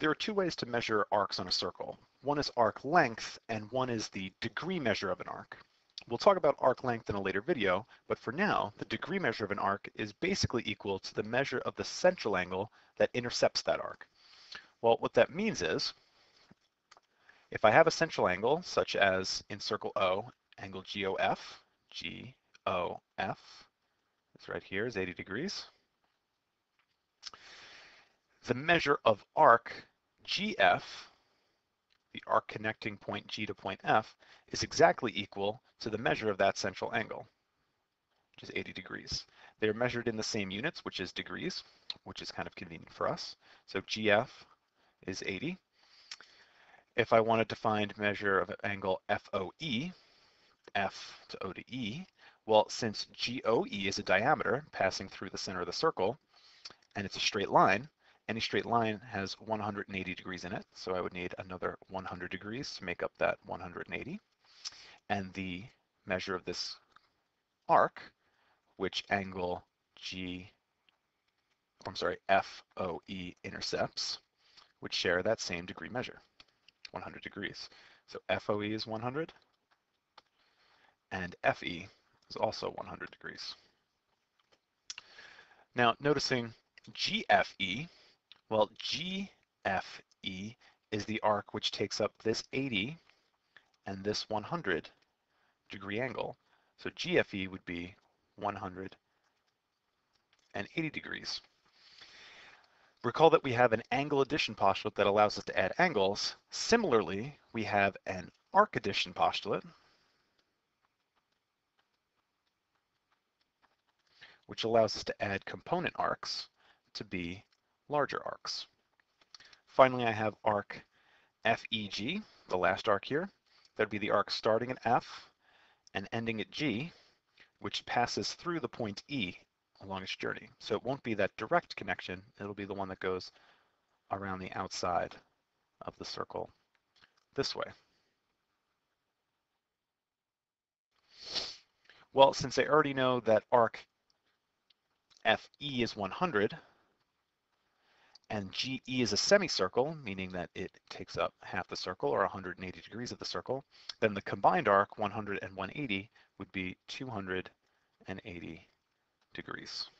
There are two ways to measure arcs on a circle. One is arc length and one is the degree measure of an arc. We'll talk about arc length in a later video, but for now, the degree measure of an arc is basically equal to the measure of the central angle that intercepts that arc. Well, what that means is, if I have a central angle, such as in circle O, angle GOF, GOF, this right here, is 80 degrees. The measure of arc GF, the arc connecting point G to point F, is exactly equal to the measure of that central angle, which is 80 degrees. They're measured in the same units, which is degrees, which is kind of convenient for us. So GF is 80. If I wanted to find measure of angle FOE, F to O to E, well, since GOE is a diameter passing through the center of the circle, and it's a straight line, any straight line has 180 degrees in it, so I would need another 100 degrees to make up that 180. And the measure of this arc, which angle G, I'm sorry, FOE intercepts, would share that same degree measure, 100 degrees. So FOE is 100, and FE is also 100 degrees. Now, noticing GFE, well, GFE is the arc which takes up this 80 and this 100 degree angle. So GFE would be 180 degrees. Recall that we have an angle addition postulate that allows us to add angles. Similarly, we have an arc addition postulate, which allows us to add component arcs to be larger arcs. Finally, I have arc FEG, the last arc here. That would be the arc starting at F and ending at G, which passes through the point E along its journey. So it won't be that direct connection, it'll be the one that goes around the outside of the circle this way. Well, since I already know that arc FE is 100, and GE is a semicircle, meaning that it takes up half the circle or 180 degrees of the circle, then the combined arc 100 and 180 would be 280 degrees.